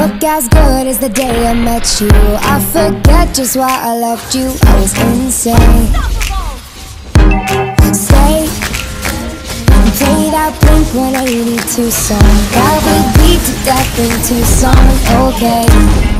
Look as good as the day I met you. I forget just why I left you. I was insane. Stay play that Blink 182 song. That we beat to death in Tucson. Okay.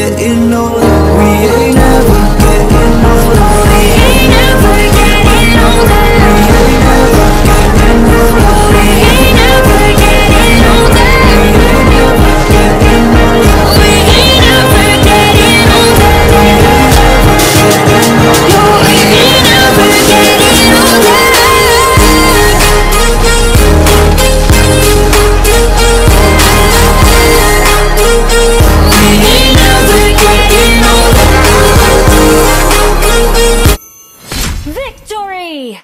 Victory!